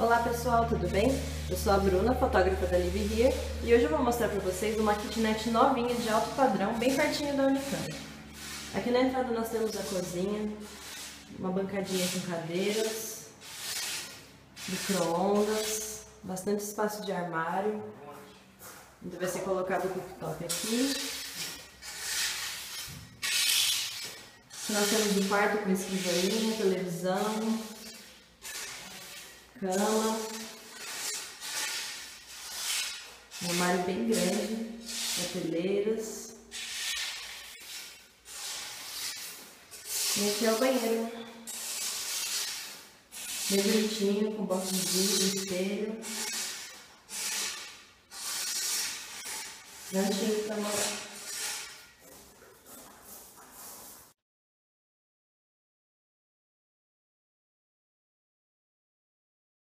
Olá pessoal, tudo bem? Eu sou a Bruna, fotógrafa da Live Here, e hoje eu vou mostrar para vocês uma kitnet novinha de alto padrão, bem pertinho da Unicamp. Aqui na entrada nós temos a cozinha, uma bancadinha com cadeiras, micro-ondas, bastante espaço de armário, onde vai ser colocado o cooktop aqui. Nós temos um quarto com escrivaninha, televisão, cama, um armário bem grande, prateleiras. E aqui é o banheiro. Bem bonitinho, com box de vidro, espelho. Jantinho para morar.